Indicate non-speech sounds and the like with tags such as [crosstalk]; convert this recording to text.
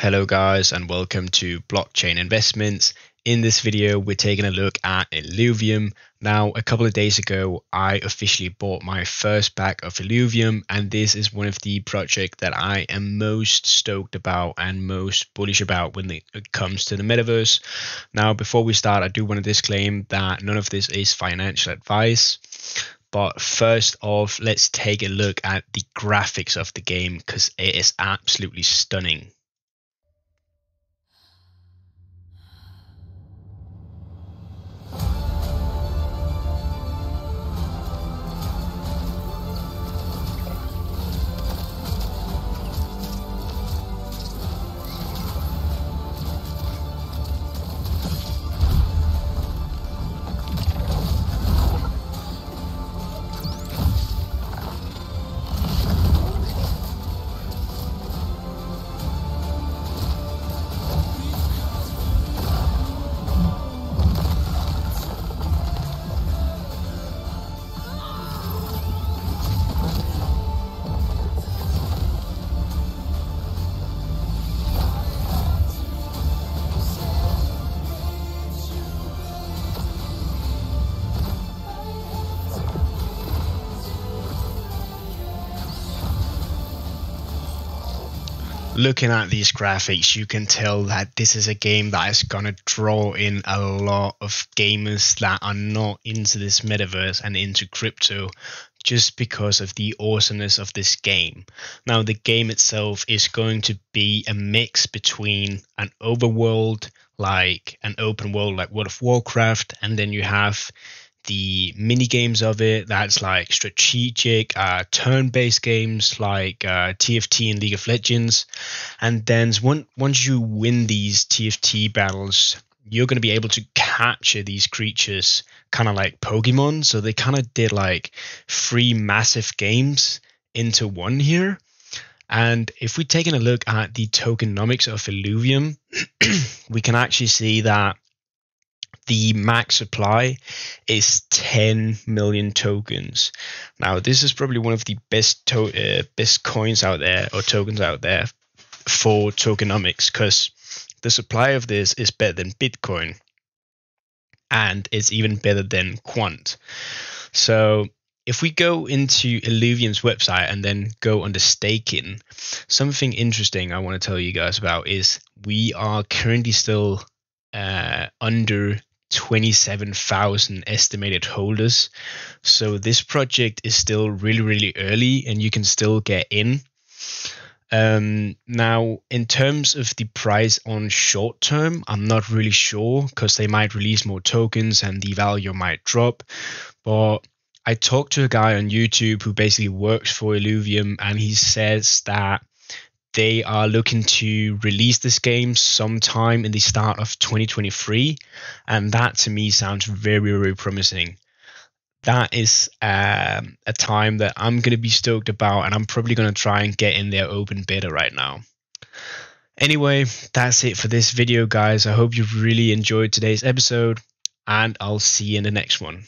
Hello guys and welcome to Blockchain Investments. In this video, we're taking a look at Illuvium. Now, a couple of days ago, I officially bought my first pack of Illuvium, and this is one of the projects that I am most stoked about and most bullish about when it comes to the metaverse. Now, before we start, I do want to disclaim that none of this is financial advice. But first off, let's take a look at the graphics of the game because it is absolutely stunning. Looking at these graphics, you can tell that this is a game that is going to draw in a lot of gamers that are not into this metaverse and into crypto just because of the awesomeness of this game. Now, the game itself is going to be a mix between an overworld, like an open world, like World of Warcraft, and then you have the mini games of it. That's like strategic uh, turn-based games like uh, tft and league of legends. And then once you win these tft battles you're going to be able to capture these creatures kind of like pokemon. So they kind of did like three massive games into one here. And if we take a look at the tokenomics of illuvium [clears throat] we can actually see that the max supply is 10 million tokens. Now, this is probably one of the best to- uh, best coins out there or tokens out there for tokenomics because the supply of this is better than Bitcoin and it's even better than Quant. So, if we go into Illuvium's website and then go under staking, something interesting I want to tell you guys about is we are currently still uh, under 27,000 estimated holders. So this project is still really, really early and you can still get in. Um, now, in terms of the price on short term, I'm not really sure because they might release more tokens and the value might drop. But I talked to a guy on YouTube who basically works for Illuvium and he says that they are looking to release this game sometime in the start of 2023 and that to me sounds very very promising. That is um, a time that i'm going to be stoked about and i'm probably going to try and get in their open beta right now. Anyway that's it for this video guys. I hope you've really enjoyed today's episode and i'll see you in the next one